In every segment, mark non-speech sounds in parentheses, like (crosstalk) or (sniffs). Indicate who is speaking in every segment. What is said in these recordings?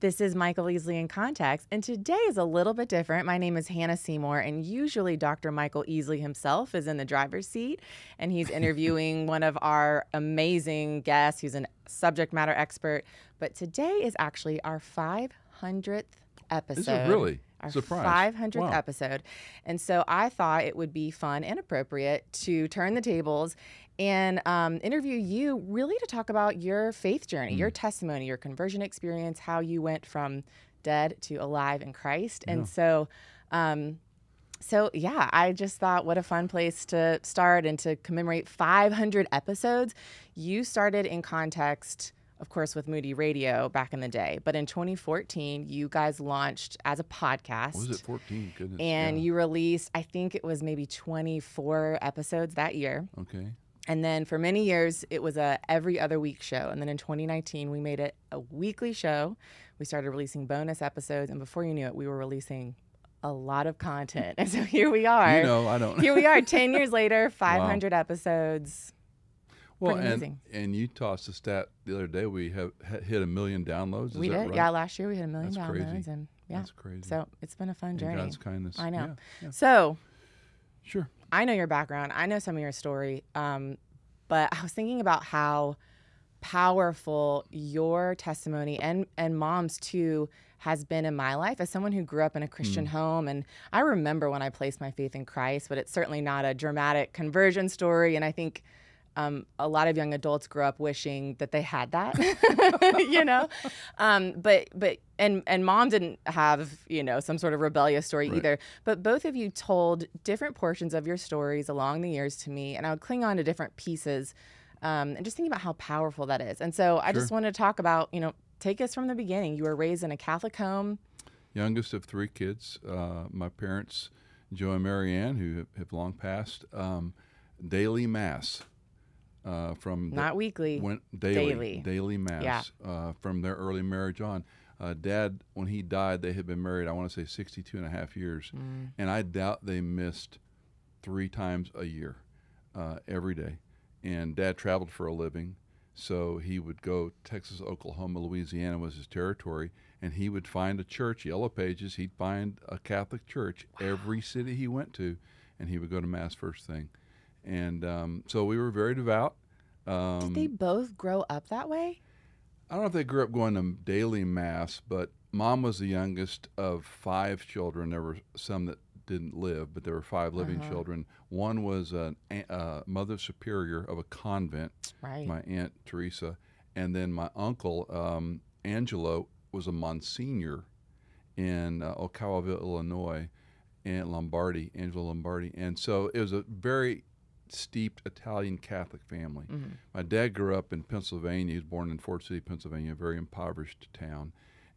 Speaker 1: This is Michael Easley in Context, and today is a little bit different. My name is Hannah Seymour, and usually Dr. Michael Easley himself is in the driver's seat, and he's interviewing (laughs) one of our amazing guests who's a subject matter expert. But today is actually our 500th episode.
Speaker 2: Is it really?
Speaker 1: Our
Speaker 2: Surprise.
Speaker 1: 500th
Speaker 2: Wow.
Speaker 1: episode. And so I thought it would be fun and appropriate to turn the tables and um, interview you really to talk about your faith journey,
Speaker 2: Mm.
Speaker 1: your testimony, your conversion experience, how you went from dead to alive in Christ. And so, um, so yeah, I just thought what a fun place to start and to commemorate 500 episodes. You started in context, of course, with Moody Radio back in the day, but in 2014, you guys launched as a podcast.
Speaker 2: What was it 14? Goodness.
Speaker 1: And
Speaker 2: yeah.
Speaker 1: you released, I think it was maybe 24 episodes that year.
Speaker 2: Okay.
Speaker 1: And then for many years, it was a every other week show. And then in 2019, we made it a weekly show. We started releasing bonus episodes, and before you knew it, we were releasing a lot of content. (laughs) And so here we are.
Speaker 2: You know, I don't.
Speaker 1: here we are, 10 (laughs) years later, 500 episodes.
Speaker 2: well,
Speaker 1: pretty
Speaker 2: and,
Speaker 1: amazing.
Speaker 2: and you tossed a stat the other day. We have hit a million downloads. Is
Speaker 1: we did,
Speaker 2: right?
Speaker 1: yeah. Last year we had a million
Speaker 2: That's
Speaker 1: downloads,
Speaker 2: crazy.
Speaker 1: and yeah,
Speaker 2: That's crazy.
Speaker 1: so it's been a fun
Speaker 2: In
Speaker 1: journey.
Speaker 2: God's kindness.
Speaker 1: I know.
Speaker 2: Yeah, yeah.
Speaker 1: So
Speaker 2: Sure.
Speaker 1: I know your background. I know some of your story. Um, but I was thinking about how powerful your testimony and and mom's too has been in my life as someone who grew up in a Christian home and I remember when I placed my faith in Christ, but it's certainly not a dramatic conversion story and I think um, a lot of young adults grow up wishing that they had that, (laughs) you know. (laughs) Um, but but and and mom didn't have you know some sort of rebellious story
Speaker 2: Right.
Speaker 1: either. But both of you told different portions of your stories along the years to me, and I would cling on to different pieces, um, and just thinking about how powerful that is. And so I just
Speaker 2: Sure.
Speaker 1: want to talk about you know take us from the beginning. You were raised in a Catholic home.
Speaker 2: Youngest of three kids. Uh, my parents, Joe and Mary Ann, who have, have long passed, um, daily mass uh, from the-
Speaker 1: Not weekly.
Speaker 2: went daily
Speaker 1: daily.
Speaker 2: daily mass
Speaker 1: Yeah.
Speaker 2: uh, from their early marriage on. Uh, Dad, when he died, they had been married, I want to say 62 and a half years.
Speaker 1: Mm.
Speaker 2: And I doubt they missed three times a year, uh, every day. And Dad traveled for a living. So he would go Texas, Oklahoma, Louisiana was his territory, and he would find a church, Yellow Pages. He'd find a Catholic church every city he went to, and he would go to mass first thing. And um, so we were very devout. Um,
Speaker 1: Did they both grow up that way?
Speaker 2: I don't know if they grew up going to daily mass, but mom was the youngest of five children. There were some that didn't live, but there were five living
Speaker 1: Uh-huh.
Speaker 2: children. One was a uh, mother superior of a convent,
Speaker 1: Right.
Speaker 2: my aunt Teresa, and then my uncle um, Angelo was a monsignor in uh, Okawville, Illinois, and Lombardi, Angelo Lombardi, and so it was a very steeped Italian Catholic family.
Speaker 1: Mhm.
Speaker 2: My dad grew up in Pennsylvania. He was born in Ford City, Pennsylvania, a very impoverished town.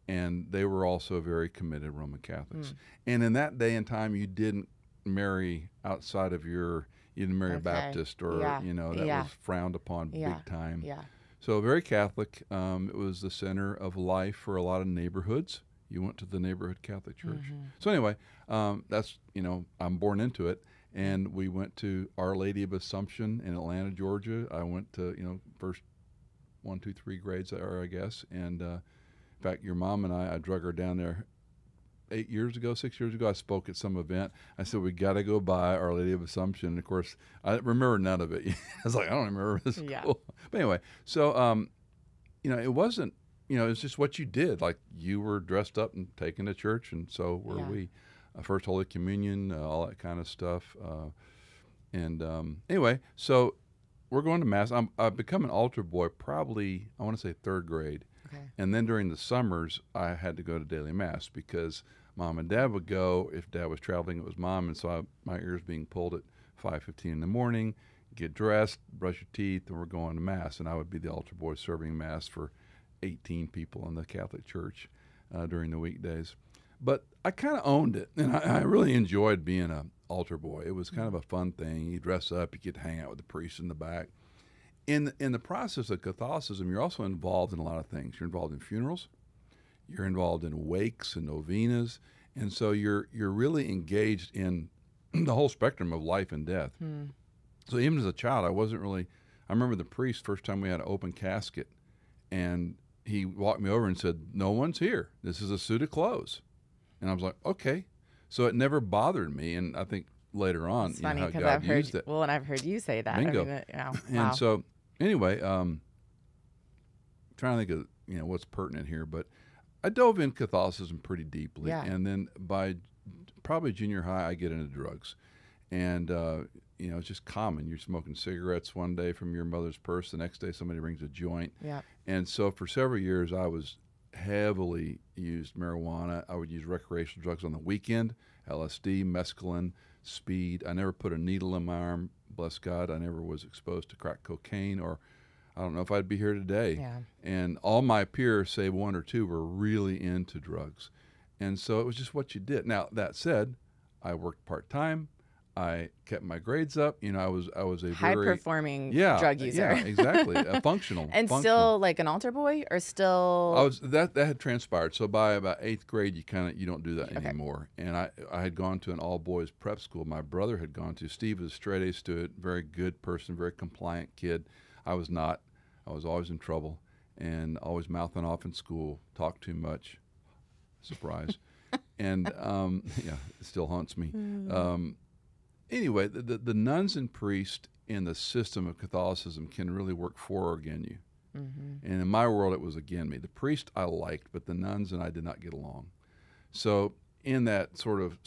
Speaker 2: And they were also very committed Roman Catholics.
Speaker 1: Mm.
Speaker 2: And in that day and time, you didn't marry outside of your, you didn't marry a Baptist or,
Speaker 1: Yeah.
Speaker 2: you know, that
Speaker 1: Yeah.
Speaker 2: was frowned upon
Speaker 1: Yeah.
Speaker 2: big time.
Speaker 1: Yeah.
Speaker 2: So very Catholic. Um, it was the center of life for a lot of neighborhoods. You went to the neighborhood Catholic church.
Speaker 1: Mhm.
Speaker 2: So anyway, um, that's you know I'm born into it, and we went to Our Lady of Assumption in Atlanta, Georgia. I went to you know first one, two, three grades there, I guess, and uh, in fact, your mom and I, I drug her down there eight years ago, six years ago. I spoke at some event. I said we got to go by Our Lady of Assumption. And of course, I remember none of it. (laughs) I was like, I don't remember this.
Speaker 1: Yeah.
Speaker 2: School. But anyway, so um, you know, it wasn't. You know, it's just what you did. Like you were dressed up and taken to church, and so were
Speaker 1: Yeah.
Speaker 2: we. Uh, First Holy Communion, uh, all that kind of stuff. Uh, and um, anyway, so we're going to mass. I'm, I've become an altar boy probably I want to say third grade,
Speaker 1: Okay.
Speaker 2: and then during the summers I had to go to daily mass because mom and dad would go. If dad was traveling, it was mom, and so I, my ears being pulled at 5:15 in the morning. Get dressed, brush your teeth, and we're going to mass. And I would be the altar boy serving mass for 18 people in the Catholic Church uh, during the weekdays. But I kind of owned it, and I, I really enjoyed being a altar boy. It was kind of a fun thing. You dress up, you get to hang out with the priest in the back. In in the process of Catholicism, you're also involved in a lot of things. You're involved in funerals, you're involved in wakes and novenas, and so you're you're really engaged in (clears throat) the whole spectrum of life and death.
Speaker 1: Hmm.
Speaker 2: So even as a child, I wasn't really. I remember the priest first time we had an open casket, and he walked me over and said, "No one's here. This is a suit of clothes." And I was like, "Okay." So it never bothered me, and I think later on,
Speaker 1: It's
Speaker 2: you know,
Speaker 1: funny because
Speaker 2: God
Speaker 1: I've heard
Speaker 2: used it.
Speaker 1: well, and I've heard you say that.
Speaker 2: Bingo.
Speaker 1: I mean, you know, (clears throat)
Speaker 2: And so, anyway, um, trying to think of you know what's pertinent here, but I dove in Catholicism pretty deeply,
Speaker 1: Yeah.
Speaker 2: and then by probably junior high, I get into drugs, and uh, you know it's just common. You're smoking cigarettes one day from your mother's purse, the next day somebody brings a joint,
Speaker 1: yeah,
Speaker 2: and so for several years I was heavily used marijuana. I would use recreational drugs on the weekend, LSD, mescaline, speed. I never put a needle in my arm. Bless God, I never was exposed to crack cocaine or I don't know if I'd be here today.
Speaker 1: yeah.
Speaker 2: And all my peers, save one or two, were really into drugs. And so it was just what you did. Now, that said, I worked part time. I kept my grades up. You know, I was I was a
Speaker 1: High
Speaker 2: very
Speaker 1: performing
Speaker 2: yeah,
Speaker 1: drug user.
Speaker 2: Yeah, (laughs) exactly. A functional.
Speaker 1: and
Speaker 2: functional.
Speaker 1: still like an altar boy or still
Speaker 2: I was that that had transpired. So by about eighth grade, you kind of you don't do that
Speaker 1: Okay.
Speaker 2: anymore. And I I had gone to an all boys prep school. My brother had gone to. Steve was a straight A student, very good person, very compliant kid. I was not. I was always in trouble and always mouthing off in school, talk too much. Surprise. (laughs) and um, (laughs) yeah, it still haunts me. Um, anyway, the, the, the nuns and priests in the system of Catholicism can really work for or against you.
Speaker 1: Mm-hmm.
Speaker 2: And in my world, it was against me. The priest I liked, but the nuns and I did not get along. So in that sort of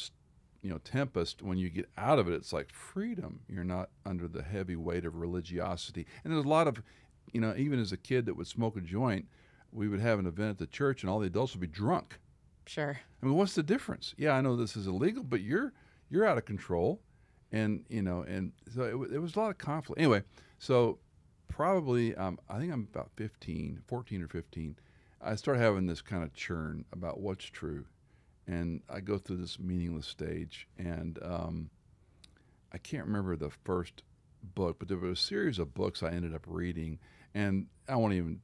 Speaker 2: you know tempest, when you get out of it, it's like freedom. You're not under the heavy weight of religiosity. And there's a lot of, you know, even as a kid that would smoke a joint, we would have an event at the church, and all the adults would be drunk.
Speaker 1: sure.
Speaker 2: I mean, what's the difference? Yeah, I know this is illegal, but you're you're out of control, and you know, and so it, it was a lot of conflict. Anyway, so probably um, I think I'm about 15, 14 or 15. I start having this kind of churn about what's true, and I go through this meaningless stage, and um, I can't remember the first book, but there was a series of books I ended up reading, and I won't even.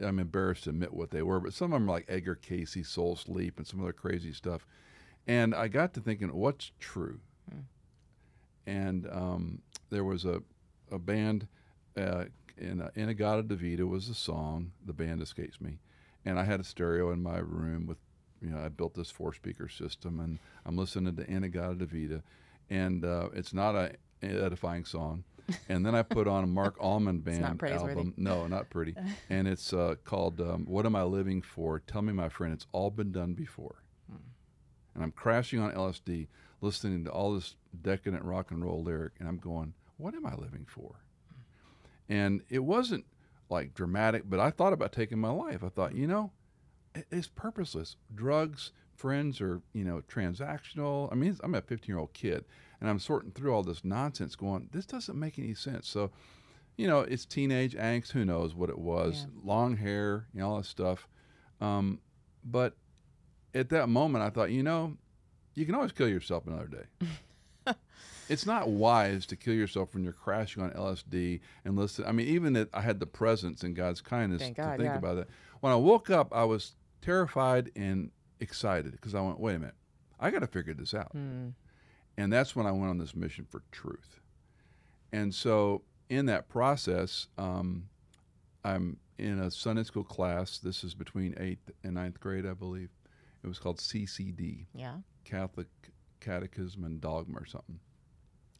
Speaker 2: I'm embarrassed to admit what they were, but some of them are like Edgar Cayce, Soul Sleep, and some other crazy stuff. And I got to thinking, what's true? And um, there was a, a band, uh, in uh, In-A-Gadda-Da-Vida was the song. The band escapes me, and I had a stereo in my room with, you know, I built this four speaker system, and I'm listening to In-A-Gadda-Da-Vida, and uh, it's not a edifying song. (laughs) and then I put on a Mark Almond band
Speaker 1: not
Speaker 2: album. No, not pretty. (laughs) and it's uh, called um, "What Am I Living For?" Tell me, my friend, it's all been done before. And I'm crashing on LSD, listening to all this decadent rock and roll lyric, and I'm going, "What am I living for?" And it wasn't like dramatic, but I thought about taking my life. I thought, you know, it's purposeless. Drugs, friends are, you know, transactional. I mean, I'm a 15 year old kid and I'm sorting through all this nonsense going, this doesn't make any sense. So, you know, it's teenage angst. Who knows what it was?
Speaker 1: Yeah.
Speaker 2: Long hair, you know, all that stuff. Um, but at that moment, I thought, you know, you can always kill yourself another day. (laughs) it's not wise to kill yourself when you're crashing on LSD and listen. I mean, even that I had the presence and God's kindness to think
Speaker 1: yeah.
Speaker 2: about it. When I woke up, I was terrified and excited because I went, wait a minute, I got to figure this out.
Speaker 1: Hmm.
Speaker 2: And that's when I went on this mission for truth. And so in that process, um, I'm in a Sunday school class. This is between eighth and ninth grade, I believe. It was called CCD.
Speaker 1: Yeah.
Speaker 2: Catholic Catechism and Dogma or something.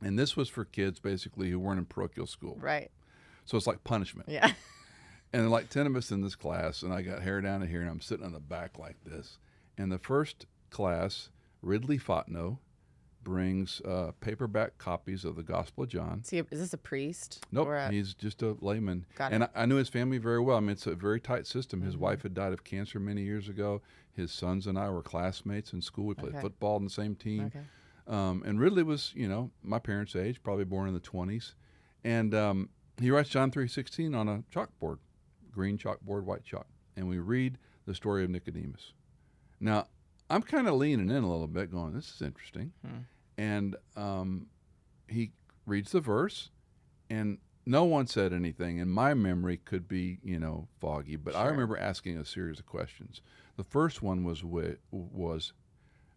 Speaker 2: And this was for kids basically who weren't in parochial school.
Speaker 1: Right.
Speaker 2: So it's like punishment.
Speaker 1: Yeah. (laughs)
Speaker 2: And like 10 of us in this class, and I got hair down to here, and I'm sitting on the back like this. And the first class, Ridley Fotno, brings uh, paperback copies of the Gospel of John.
Speaker 1: See, is this a priest?
Speaker 2: Nope,
Speaker 1: a,
Speaker 2: he's just a layman.
Speaker 1: Got
Speaker 2: and
Speaker 1: it.
Speaker 2: I, I knew his family very well. I mean, it's a very tight system. His
Speaker 1: Mhm.
Speaker 2: wife had died of cancer many years ago. His sons and I were classmates in school. We played
Speaker 1: Okay.
Speaker 2: football on the same team.
Speaker 1: okay.
Speaker 2: Um, and Ridley was, you know, my parents' age, probably born in the 20s. And um, he writes John 3.16 on a chalkboard, green chalkboard, white chalk. And we read the story of Nicodemus. Now, I'm kind of leaning in a little bit, going, this is interesting.
Speaker 1: Hmm.
Speaker 2: And um, he reads the verse, and no one said anything. And my memory could be, you know, foggy, but I remember asking a series of questions. The first one was, was,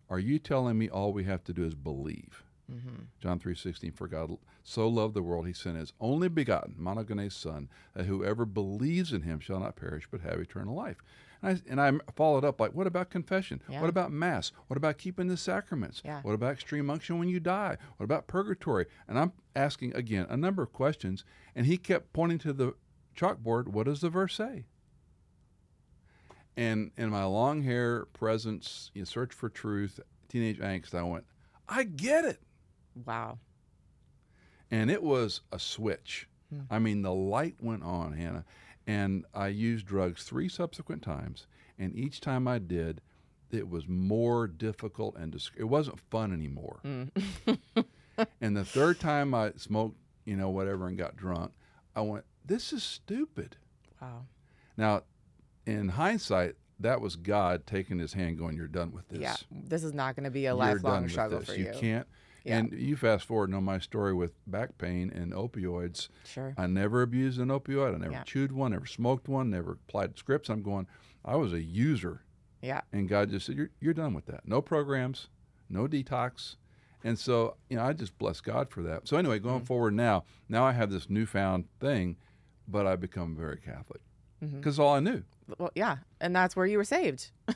Speaker 2: are you telling me all we have to do is believe? John 3:16 for God so loved the world he sent his only begotten monogenes son that whoever believes in him shall not perish but have eternal life. And I, and I followed up like what about confession?
Speaker 1: Yeah.
Speaker 2: What about mass? What about keeping the sacraments?
Speaker 1: Yeah.
Speaker 2: What about extreme unction when you die? What about purgatory? And I'm asking again a number of questions and he kept pointing to the chalkboard, what does the verse say? And in my long hair presence, you know, search for truth, teenage angst, I went, I get it.
Speaker 1: Wow.
Speaker 2: And it was a switch.
Speaker 1: Hmm.
Speaker 2: I mean, the light went on, Hannah. And I used drugs three subsequent times. And each time I did, it was more difficult and dis- it wasn't fun anymore.
Speaker 1: Mm. (laughs)
Speaker 2: and the (laughs) third time I smoked, you know, whatever and got drunk, I went, this is stupid.
Speaker 1: Wow.
Speaker 2: Now, in hindsight, that was God taking his hand going, you're done with this.
Speaker 1: Yeah. This is not going to be a
Speaker 2: You're
Speaker 1: lifelong struggle for
Speaker 2: you.
Speaker 1: you.
Speaker 2: can't.
Speaker 1: Yeah.
Speaker 2: And you fast forward, know my story with back pain and opioids.
Speaker 1: Sure.
Speaker 2: I never abused an opioid. I never
Speaker 1: Yeah.
Speaker 2: chewed one, never smoked one, never applied scripts. I'm going, I was a user.
Speaker 1: Yeah.
Speaker 2: And God just said, you're, you're done with that. No programs, no detox. And so, you know, I just bless God for that. So, anyway,
Speaker 1: Mm-hmm.
Speaker 2: going forward now, now I have this newfound thing, but I become very Catholic
Speaker 1: Mm-hmm.
Speaker 2: because all I knew.
Speaker 1: Well, yeah. And that's where you were saved. (laughs)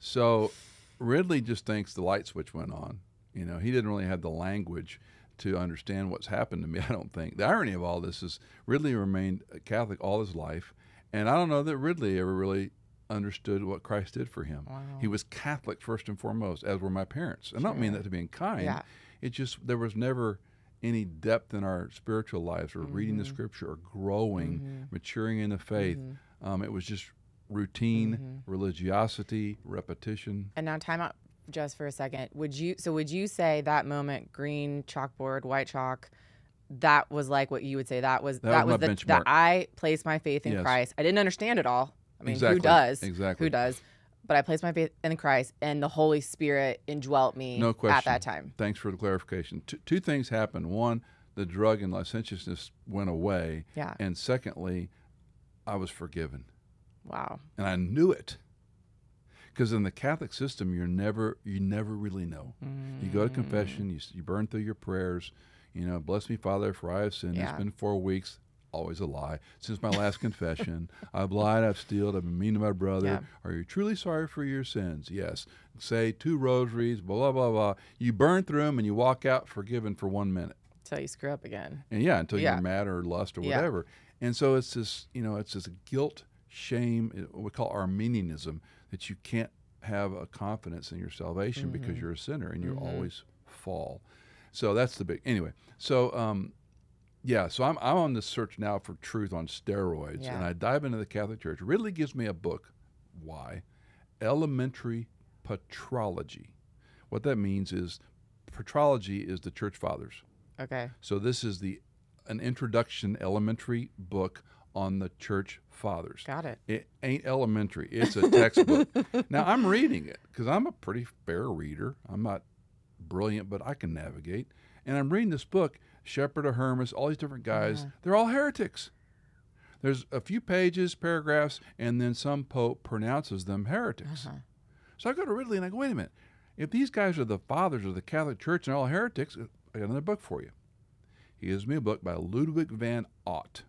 Speaker 2: So Ridley just thinks the light switch went on. You know, he didn't really have the language to understand what's happened to me, (laughs) I don't think. The irony of all this is Ridley remained a Catholic all his life, and I don't know that Ridley ever really understood what Christ did for him.
Speaker 1: Wow.
Speaker 2: He was Catholic first and foremost, as were my parents. And I don't mean that to be unkind.
Speaker 1: Yeah.
Speaker 2: It just there was never any depth in our spiritual lives or reading
Speaker 1: Mm-hmm.
Speaker 2: the scripture or growing, maturing in the faith. Um, it was just routine,
Speaker 1: Mm-hmm.
Speaker 2: religiosity, repetition.
Speaker 1: And now time out just for a second. Would you so would you say that moment green chalkboard, white chalk, that was like what you would say that was
Speaker 2: That
Speaker 1: that,
Speaker 2: was
Speaker 1: was, the
Speaker 2: benchmark.
Speaker 1: that I placed my faith in
Speaker 2: Yes.
Speaker 1: Christ. I didn't understand it all. I mean,
Speaker 2: Exactly.
Speaker 1: who does?
Speaker 2: Exactly.
Speaker 1: Who does? But I placed my faith in Christ and the Holy Spirit indwelt me
Speaker 2: No question.
Speaker 1: at that time.
Speaker 2: Thanks for the clarification. Two, two things happened. One, the drug and licentiousness went away.
Speaker 1: Yeah.
Speaker 2: And secondly, I was forgiven.
Speaker 1: Wow.
Speaker 2: And I knew it. Because in the Catholic system, you're never, you never really know. You go to confession, you, you burn through your prayers. You know, bless me, Father, for I have sinned.
Speaker 1: Yeah.
Speaker 2: It's been four weeks. Always a lie. Since my last confession, I've lied, I've stealed, I've been mean to my brother.
Speaker 1: Yeah.
Speaker 2: Are you truly sorry for your sins? Yes. Say two rosaries, blah, blah, blah, blah. You burn through them and you walk out forgiven for one minute.
Speaker 1: Until you screw up again.
Speaker 2: And yeah, until
Speaker 1: Yeah.
Speaker 2: you're mad or lust or whatever. And so it's this, you know, it's this guilt, shame, eh, what we call Arminianism, that you can't have a confidence in your salvation because
Speaker 1: Mm-hmm.
Speaker 2: you're a sinner and you always fall. So that's the big, anyway. So, um, yeah, so I'm, I'm on this search now for truth on steroids,
Speaker 1: Yeah.
Speaker 2: and I dive into the Catholic Church. Ridley gives me a book. Why? Elementary Patrology. What that means is patrology is the church fathers.
Speaker 1: Okay.
Speaker 2: So this is the an introduction elementary book on the church fathers.
Speaker 1: Got it.
Speaker 2: It ain't elementary. It's a textbook. (laughs) now I'm reading it because I'm a pretty fair reader. I'm not brilliant, but I can navigate. And I'm reading this book, Shepherd of Hermas, all these different guys. They're all heretics. There's a few pages, paragraphs, and then some pope pronounces them heretics.
Speaker 1: Uh-huh.
Speaker 2: So I go to Ridley and I go, wait a minute. If these guys are the fathers of the Catholic Church and they're all heretics, I got another book for you. He gives me a book by Ludwig van Ott.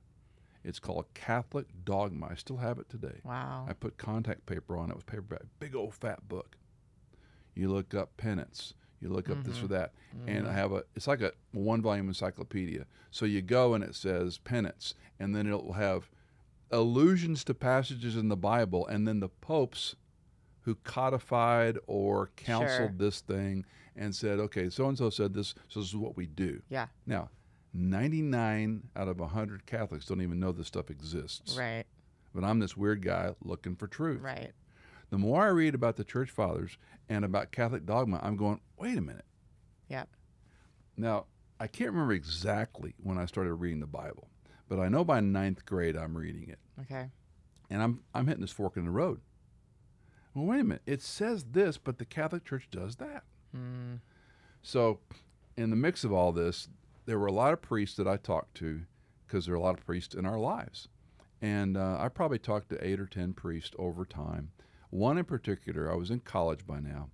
Speaker 2: It's called Catholic Dogma. I still have it today.
Speaker 1: Wow.
Speaker 2: I put contact paper on it. It was paperback, big old fat book. You look up penance. You look up this or mm-hmm. that, and I mm-hmm. have a. It's like a one volume encyclopedia. So you go and it says penance, and then it will have allusions to passages in the Bible, and then the popes who codified or counseled
Speaker 1: Sure.
Speaker 2: this thing and said, okay, so and so said this, so this is what we do.
Speaker 1: Yeah.
Speaker 2: Now, 99 out of 100 Catholics don't even know this stuff exists.
Speaker 1: Right.
Speaker 2: But I'm this weird guy looking for truth.
Speaker 1: Right.
Speaker 2: The more I read about the church fathers and about Catholic dogma, I'm going, wait a minute.
Speaker 1: Yeah.
Speaker 2: Now, I can't remember exactly when I started reading the Bible, but I know by ninth grade I'm reading it.
Speaker 1: Okay.
Speaker 2: And I'm, I'm hitting this fork in the road. Well, wait a minute. It says this, but the Catholic Church does that.
Speaker 1: Hmm.
Speaker 2: So, in the mix of all this, there were a lot of priests that I talked to because there are a lot of priests in our lives. And uh, I probably talked to eight or 10 priests over time. One in particular, I was in college by now,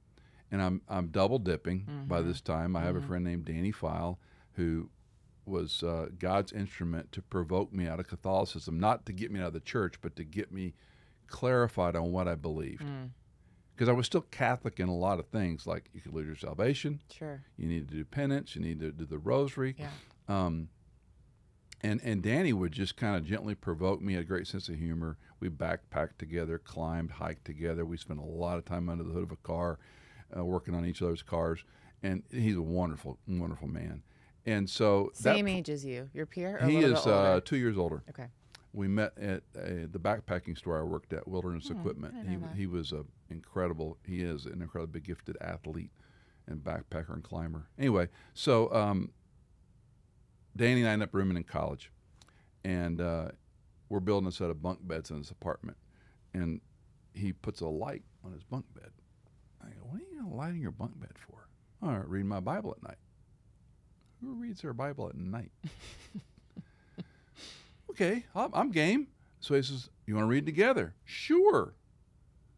Speaker 2: and I'm I'm double dipping by
Speaker 1: Mm-hmm.
Speaker 2: this time. I have a friend named Danny File who was uh, God's instrument to provoke me out of Catholicism, not to get me out of the church, but to get me clarified on what I believed.
Speaker 1: Mm.
Speaker 2: Because I was still Catholic in a lot of things, like you could lose your salvation,
Speaker 1: Sure.
Speaker 2: you need to do penance, you need to do the rosary.
Speaker 1: Yeah.
Speaker 2: Um, and and Danny would just kind of gently provoke me. Had a great sense of humor. We backpacked together, climbed, hiked together. We spent a lot of time under the hood of a car, uh, working on each other's cars. And he's a wonderful, wonderful man. And so
Speaker 1: Same
Speaker 2: that,
Speaker 1: age as you. Your peer? Or
Speaker 2: He is uh, two years older.
Speaker 1: okay.
Speaker 2: We met at uh, the backpacking store I worked at, Wilderness
Speaker 1: Hmm,
Speaker 2: Equipment. He
Speaker 1: that.
Speaker 2: he was a incredible. He is an incredibly gifted athlete and backpacker and climber. Anyway, so um, Danny and I ended up rooming in college, and uh, we're building a set of bunk beds in this apartment, and he puts a light on his bunk bed. I go, "What are you gonna light on your bunk bed for?" All right, reading my Bible at night. Who reads their Bible at night? (laughs) okay, I'm, game. So he says, You want to read together? Sure.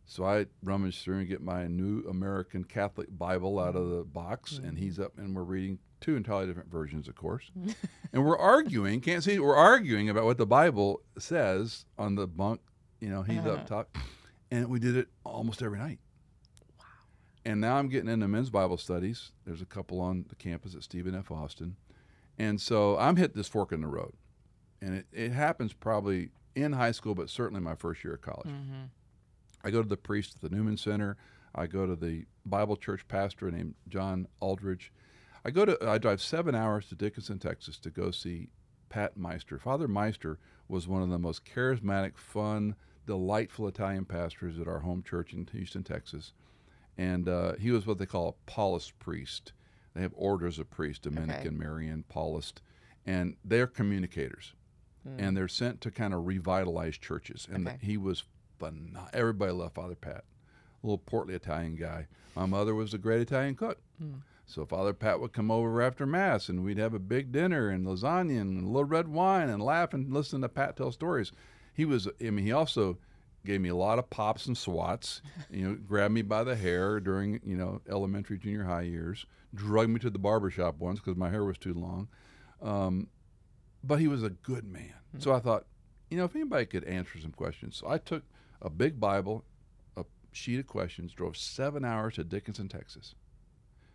Speaker 2: So I rummage through and get my New American Catholic Bible out of the box, and he's up, and we're reading two entirely different versions, of course. (laughs) and we're arguing, can't see, we're arguing about what the Bible says on the bunk. You know, he's
Speaker 1: Uh-huh.
Speaker 2: up top. And we did it almost every night. Wow. And now I'm getting into men's Bible studies. There's a couple on the campus at Stephen F. Austin. And so I'm hit this fork in the road. And it, it happens probably in high school, but certainly my first year of college.
Speaker 1: Mm-hmm.
Speaker 2: I go to the priest at the Newman Center. I go to the Bible church pastor named John Aldridge. I go to I drive seven hours to Dickinson, Texas to go see Pat Meister. Father Meister was one of the most charismatic, fun, delightful Italian pastors at our home church in Houston, Texas. And uh, he was what they call a Paulist priest. They have orders of priests, Dominican, Marian, Paulist, and they're communicators. And they're sent to kind of revitalize churches. And
Speaker 1: Okay.
Speaker 2: he was phenomenal. Everybody loved Father Pat. A little portly Italian guy. My mother was a great Italian cook. So Father Pat would come over after Mass and we'd have a big dinner and lasagna and a little red wine and laugh and listen to Pat tell stories. He was, I mean, he also gave me a lot of pops and swats, you know, grabbed me by the hair during, you know, elementary, junior high years, drugged me to the barber shop once because my hair was too long. Um, but he was a good man. Hmm. So I thought, you know, if anybody could answer some questions. So I took a big Bible, a sheet of questions, drove seven hours to Dickinson, Texas.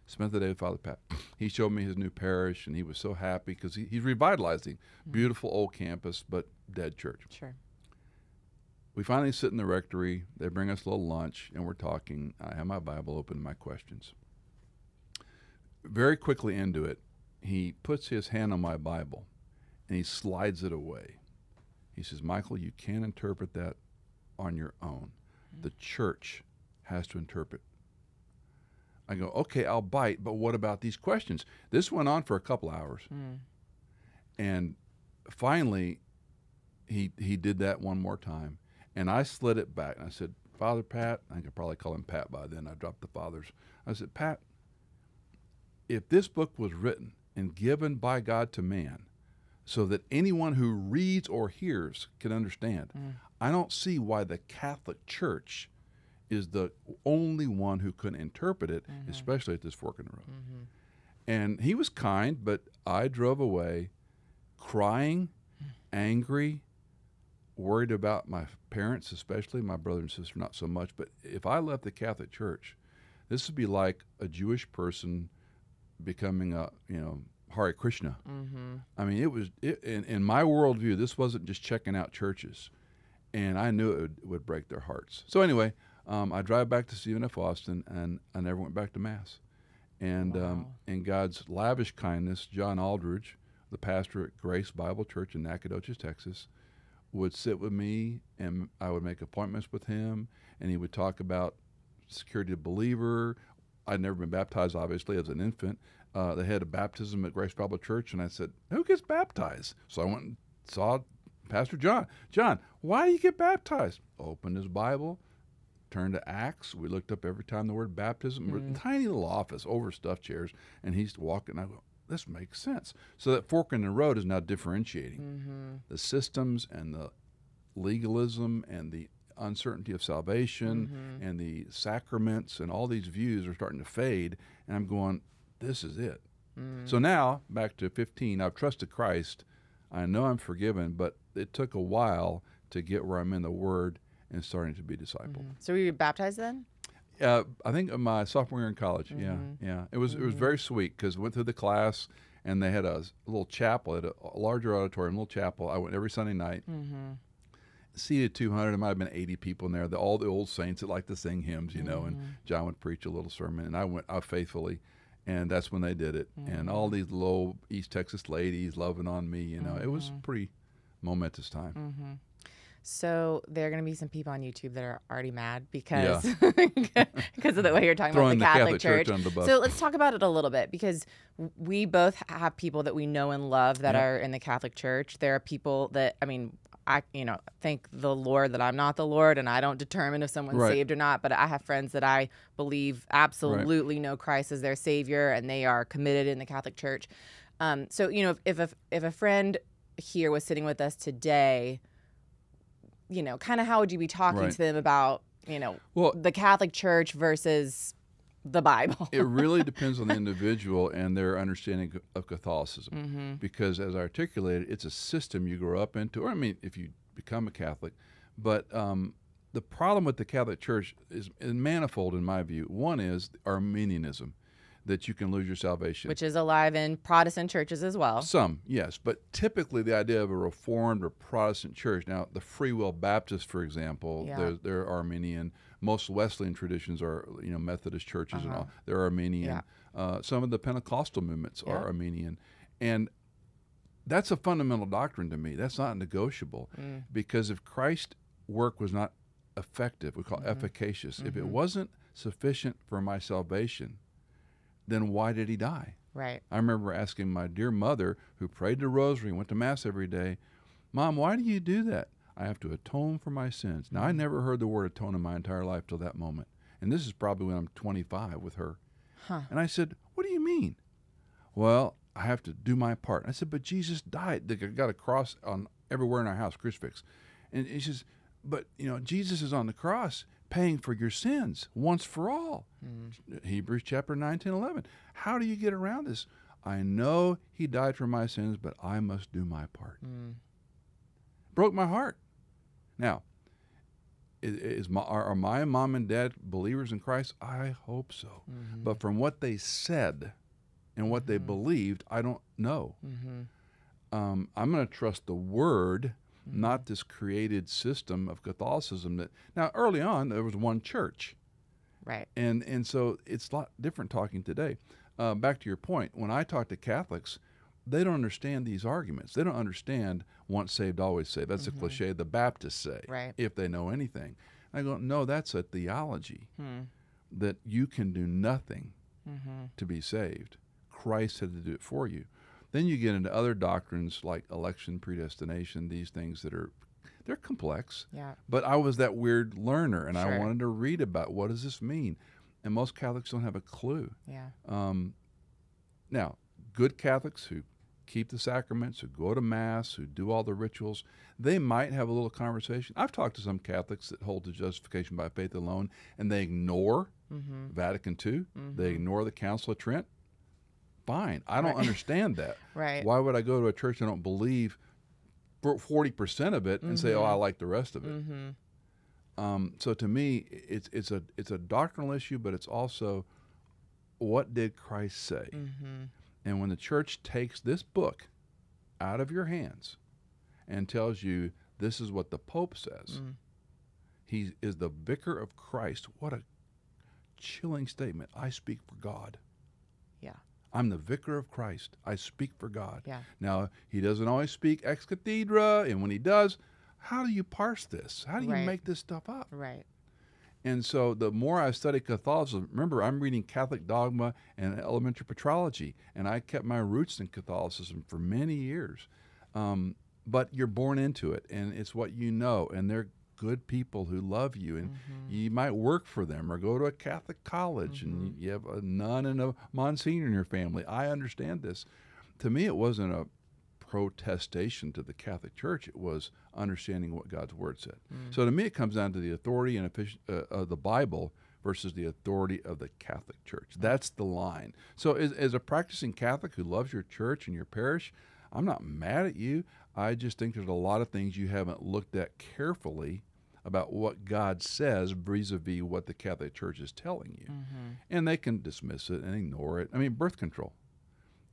Speaker 2: Spent the day with Father Pat. (sniffs) He showed me his new parish, and he was so happy because he, he's revitalizing. Hmm. Beautiful old campus, but dead church.
Speaker 1: Sure.
Speaker 2: We finally sit in the rectory. They bring us a little lunch, and we're talking. I have my Bible open, my questions. Very quickly into it, he puts his hand on my Bible, and he slides it away. He says, "Michael, you can't interpret that on your own. The church has to interpret." I go, "Okay, I'll bite, but what about these questions?" This went on for a couple hours,
Speaker 1: Mm.
Speaker 2: and finally, he he did that one more time, and I slid it back and I said, "Father Pat," I could probably call him Pat by then. I dropped the fathers. I said, "Pat, if this book was written and given by God to man, so that anyone who reads or hears can understand, mm. I don't see why the Catholic Church." Is the only one who can interpret it, mm-hmm. especially at this fork in the road. Mm-hmm. And he was kind, but I drove away crying, hmm. angry, worried about my parents, especially my brother and sister, not so much. But if I left the Catholic Church, this would be like a Jewish person becoming a, you know, Hare Krishna.
Speaker 1: Mm-hmm.
Speaker 2: I mean, it was, it, in, in my worldview, this wasn't just checking out churches. And I knew it would, would break their hearts. So, anyway, um, I drive back to Stephen F. Austin, and I never went back to Mass. And um, in God's lavish kindness, John Aldridge, the pastor at Grace Bible Church in Nacogdoches, Texas, would sit with me, and I would make appointments with him, and he would talk about security of believer. I'd never been baptized, obviously, as an infant. Uh, they had a baptism at Grace Bible Church, and I said, "Who gets baptized?" So I went and saw Pastor John. John, why do you get baptized? Opened his Bible, turned to Acts. We looked up every time the word baptism. We're in a tiny little office, overstuffed chairs, and he's walking. I go, "This makes sense." So that fork in the road is now differentiating
Speaker 1: Mm-hmm.
Speaker 2: the systems and the legalism and the uncertainty of salvation
Speaker 1: Mm-hmm.
Speaker 2: and the sacraments and all these views are starting to fade. And I'm going, this is it.
Speaker 1: Mm.
Speaker 2: So now, back to 15, I've trusted Christ. I know I'm forgiven, but it took a while to get where I'm in the Word and starting to be discipled.
Speaker 1: So were you baptized then?
Speaker 2: Uh, I think my sophomore year in college. Yeah,
Speaker 1: Mm-hmm.
Speaker 2: yeah. It was it was very sweet because went through the class and they had a little chapel at a, larger auditorium, little chapel. I went every Sunday night.
Speaker 1: Mm-hmm.
Speaker 2: Seated 200, there might have been 80 people in there. The, all the old saints that like to sing hymns, you know. And
Speaker 1: Mm-hmm.
Speaker 2: John would preach a little sermon, and I went out faithfully, and that's when they did it. And all
Speaker 1: Mm-hmm.
Speaker 2: these little East Texas ladies loving on me, you know. It was
Speaker 1: Mm-hmm.
Speaker 2: pretty momentous time.
Speaker 1: So there are going to be some people on YouTube that are already mad because
Speaker 2: Yeah.
Speaker 1: because (laughs) of the way you're talking about
Speaker 2: the
Speaker 1: the
Speaker 2: Catholic
Speaker 1: Catholic,
Speaker 2: Church
Speaker 1: Church.
Speaker 2: the.
Speaker 1: So let's talk about it a little bit because we both have people that we know and love that
Speaker 2: Yep.
Speaker 1: are in the Catholic Church. There are people that I mean, I you know thank the Lord that I'm not the Lord and I don't determine if someone's
Speaker 2: Right.
Speaker 1: saved or not. But I have friends that I believe absolutely know Christ as their Savior and they are committed in the Catholic Church. Um, so you know if if a, if a friend here was sitting with us today you know, kind of how would you be talking
Speaker 2: Right.
Speaker 1: to them about, you know,
Speaker 2: Well,
Speaker 1: the Catholic Church versus the Bible?
Speaker 2: it really (laughs) depends on the individual and their understanding of Catholicism.
Speaker 1: mm-hmm.
Speaker 2: Because, as I articulated, it's a system you grow up into, or I mean, if you become a Catholic. But um, the problem with the Catholic Church is, is manifold, in my view. One is Arminianism, that you can lose your salvation.
Speaker 1: Which is alive in Protestant churches as well.
Speaker 2: Some, yes, but typically the idea of a Reformed or Protestant church. Now, the Free Will Baptists, for example,
Speaker 1: Yeah.
Speaker 2: they're, they're Arminian. Most Wesleyan traditions are, you know, Methodist churches and all. They're Arminian. Uh, some of the Pentecostal movements
Speaker 1: Uh-huh. Yeah.
Speaker 2: are Arminian, and that's a fundamental doctrine to me. That's not negotiable
Speaker 1: Mm.
Speaker 2: because if Christ's work was not effective, we call
Speaker 1: Mm-hmm.
Speaker 2: it efficacious. If it wasn't sufficient for my salvation, then why did he die?
Speaker 1: Right.
Speaker 2: I remember asking my dear mother, who prayed the rosary and went to Mass every day, Mom, why do you do that? I have to atone for my sins. Now, I mm-hmm. never heard the word atone in my entire life till that moment. And this is probably when I'm 25 with her.
Speaker 1: Huh.
Speaker 2: And I said, What do you mean? Well, I have to do my part. I said, But Jesus died. They got a cross on everywhere in our house, crucifix. And she says, But, you know, Jesus is on the cross paying for your sins once for all. Hebrews chapter 9, 10, 11. How do you get around this? I know he died for my sins, but I must do my part.
Speaker 1: Mm.
Speaker 2: Broke my heart. Now, is my, are, my mom and dad believers in Christ? I hope so.
Speaker 1: Mm-hmm.
Speaker 2: But from what they said and what they believed, I don't know.
Speaker 1: Mm-hmm.
Speaker 2: Um, I'm going to trust the Word, not this created system of Catholicism. That now, early on, there was one church.
Speaker 1: Right.
Speaker 2: And and so it's a lot different talking today. Uh, back to your point, when I talk to Catholics, they don't understand these arguments. They don't understand once saved, always saved. That's a cliche the Baptists say,
Speaker 1: Right.
Speaker 2: if they know anything. I go, no, that's a theology
Speaker 1: Hmm.
Speaker 2: that you can do nothing
Speaker 1: Mm-hmm.
Speaker 2: to be saved. Christ had to do it for you. Then you get into other doctrines like election, predestination, these things that are they're complex.
Speaker 1: Yeah.
Speaker 2: But I was that weird learner, and I wanted to read about what does this mean. And most Catholics don't have a clue.
Speaker 1: Yeah.
Speaker 2: Um, now, good Catholics who keep the sacraments, who go to Mass, who do all the rituals, they might have a little conversation. I've talked to some Catholics that hold to justification by faith alone, and they ignore
Speaker 1: Mm-hmm.
Speaker 2: Vatican II, they ignore the Council of Trent. Fine. I don't
Speaker 1: Right. (laughs)
Speaker 2: understand that.
Speaker 1: Right.
Speaker 2: Why would I go to a church I don't believe 40% of it and say, oh, I like the rest of it?
Speaker 1: Mm-hmm.
Speaker 2: Um, so to me, it's it's a it's a doctrinal issue, but it's also what did Christ say?
Speaker 1: Mm-hmm.
Speaker 2: And when the church takes this book out of your hands and tells you this is what the Pope says,
Speaker 1: Mm.
Speaker 2: he is the vicar of Christ. What a chilling statement! I speak for God. I'm the vicar of Christ. I speak for God.
Speaker 1: Yeah.
Speaker 2: Now, he doesn't always speak ex cathedra, and when he does, how do you parse this? How do you
Speaker 1: Right.
Speaker 2: make this stuff up?
Speaker 1: Right.
Speaker 2: And so the more I studied Catholicism, remember I'm reading Catholic dogma and elementary patrology, and I kept my roots in Catholicism for many years. Um, but you're born into it, and it's what you know, and they're good people who love you, and mm-hmm. you might work for them or go to a Catholic college, and mm-hmm. you have a nun and a monsignor in your family. I understand this. To me, it wasn't a protestation to the Catholic Church. It was understanding what God's Word said. So mm. to me, it comes down to the authority and effic- uh, of the Bible versus the authority of the Catholic Church. That's the line. So as, as a practicing Catholic who loves your church and your parish, I'm not mad at you. I just think there's a lot of things you haven't looked at carefully about what God says vis-a-vis what the Catholic Church is telling you. And they can dismiss it and ignore it. I mean, birth control.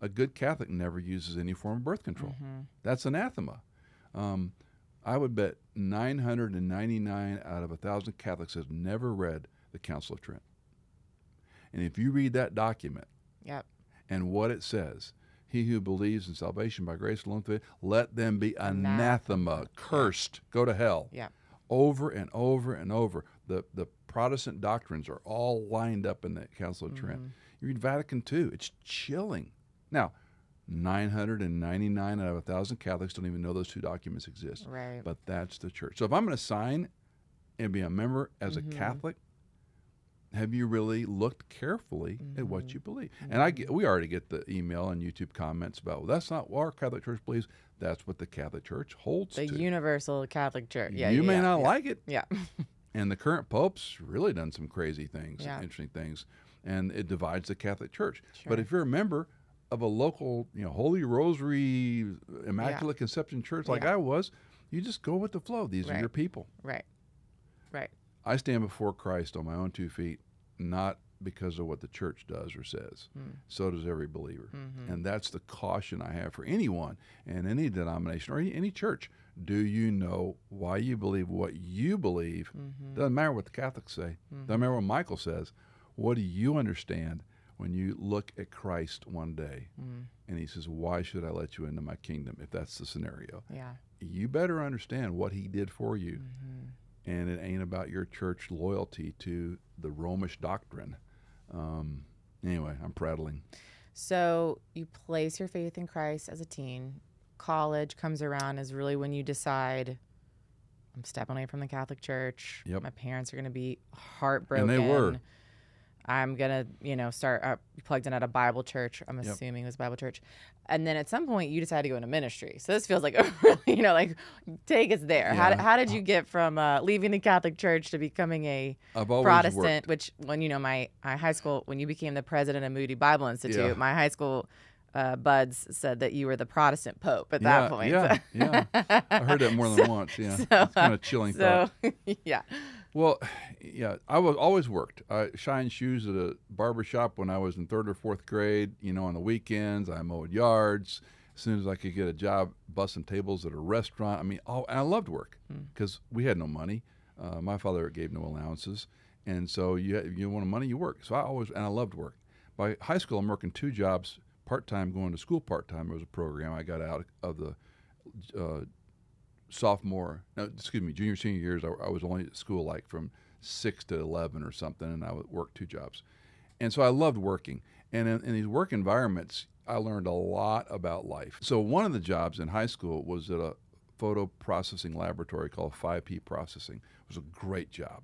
Speaker 2: A good Catholic never uses any form of birth control. That's anathema. Um, I would bet 999 out of a thousand Catholics have never read the Council of Trent. And if you read that document
Speaker 1: Yep.
Speaker 2: and what it says, he who believes in salvation by grace alone, let them be anathema, cursed, go to hell.
Speaker 1: Yep.
Speaker 2: Over and over and over. The, the Protestant doctrines are all lined up in the Council of Trent. Mm-hmm. You read Vatican II, it's chilling. Now, 999 out of 1,000 Catholics don't even know those two documents exist.
Speaker 1: Right.
Speaker 2: But that's the church. So if I'm going to sign and be a member as a mm-hmm. Catholic, have you really looked carefully at what mm-hmm. you believe? And I get, we already get the email and YouTube comments about, well, that's not what our Catholic Church believes. That's what the Catholic Church holds
Speaker 1: The
Speaker 2: to.
Speaker 1: universal Catholic Church. Yeah.
Speaker 2: you
Speaker 1: yeah,
Speaker 2: may
Speaker 1: yeah,
Speaker 2: not
Speaker 1: yeah.
Speaker 2: like it.
Speaker 1: Yeah. (laughs)
Speaker 2: And the current pope's really done some crazy things, interesting things, and it divides the Catholic Church.
Speaker 1: Sure.
Speaker 2: But if you're a member of a local, you know, Holy Rosary, Immaculate Conception Church like. I was, you just go with the flow. These are your people.
Speaker 1: Right. Right.
Speaker 2: I stand before Christ on my own two feet, not because of what the church does or says.
Speaker 1: Hmm.
Speaker 2: So does every believer.
Speaker 1: Mm-hmm.
Speaker 2: And that's the caution I have for anyone and any denomination or any, any church. Do you know why you believe what you believe?
Speaker 1: Mm-hmm.
Speaker 2: Doesn't matter what the Catholics say. Doesn't matter what Michael says. What do you understand when you look at Christ one day
Speaker 1: Mm.
Speaker 2: and he says, Why should I let you into my kingdom if that's the scenario?
Speaker 1: Yeah.
Speaker 2: You better understand what he did for you
Speaker 1: Mm-hmm.
Speaker 2: and it ain't about your church loyalty to the Romish doctrine. Um, anyway, I'm prattling.
Speaker 1: So you place your faith in Christ as a teen. College comes around is really when you decide I'm stepping away from the Catholic Church.
Speaker 2: Yep.
Speaker 1: My parents are going to be heartbroken.
Speaker 2: And they were.
Speaker 1: I'm gonna, you know, start uh, plugged in at a Bible church. I'm
Speaker 2: Yep.
Speaker 1: assuming it was Bible church, and then at some point you decide to go into ministry. So this feels like, (laughs) you know, like take us there. How,
Speaker 2: Yeah.
Speaker 1: how did you get from uh, leaving the Catholic Church to becoming a Protestant,
Speaker 2: worked.
Speaker 1: which when you know my, my high school, when you became the president of Moody Bible Institute,
Speaker 2: Yeah.
Speaker 1: my high school uh, buds said that you were the Protestant Pope at
Speaker 2: yeah,
Speaker 1: that point.
Speaker 2: Yeah, yeah. I heard that more than (laughs) once. Yeah,
Speaker 1: so,
Speaker 2: it's kind of chilling thought.
Speaker 1: So (laughs) yeah,
Speaker 2: Well, (sighs) yeah, I was always worked. I shined shoes at a barber shop when I was in third or fourth grade. You know, on the weekends, I mowed yards. As soon as I could get a job, bussing tables at a restaurant. I mean, oh, I loved work because we had no money. Uh, my father gave no allowances, and so you had, you wanted money, you work. So I always and I loved work. By high school, I'm working two jobs, part time, going to school part time. There was a program I got out of the uh, sophomore, no, excuse me, junior, senior years, I, I was only at school like from six to 11 or something, and I would work two jobs. And so I loved working. And in, in these work environments, I learned a lot about life. So one of the jobs in high school was at a photo processing laboratory called 5P Processing. It was a great job.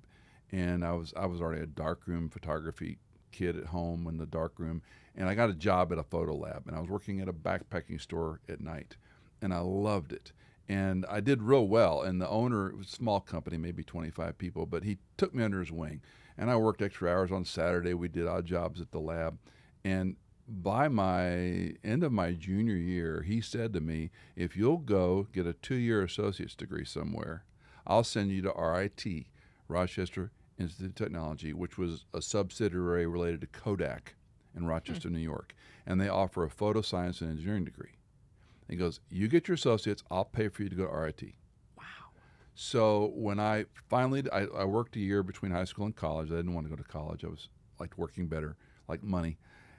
Speaker 2: And I was, I was already a darkroom photography kid at home in the darkroom. And I got a job at a photo lab. And I was working at a backpacking store at night. And I loved it and I did real well. And the owner it was a small company, maybe 25 people, but he took me under his wing. And I worked extra hours on Saturday. We did odd jobs at the lab. And by my end of my junior year, he said to me, If you'll go get a two year associate's degree somewhere, I'll send you to RIT, Rochester Institute of Technology, which was a subsidiary related to Kodak in Rochester, hmm. New York. And they offer a photo science and engineering degree. He goes, You get your associates, I'll pay for you to go to RIT.
Speaker 1: wow.
Speaker 2: So when I finally, I, I worked a year between high school and college. I didn't want to go to college. I was liked working better, like money.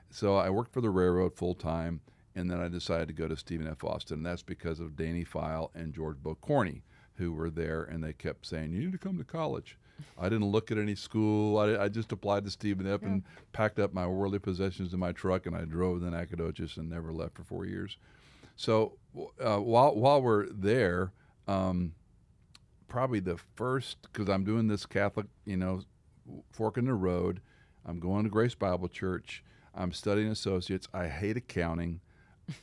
Speaker 2: So I worked for the railroad full time, and then I decided to go to Stephen F. Austin. And that's because of Danny File and George Bocorny, who were there, and they kept saying, "You need to come to college." I didn't look at any school. I, I just applied to Stephen F. and packed up my worldly possessions in my truck, and I drove to Nacogdoches and never left for four years. So uh, while while we're there, um, probably the first because I'm doing this Catholic, you know, fork in the road. I'm going to Grace Bible Church. I'm studying associates. I hate accounting.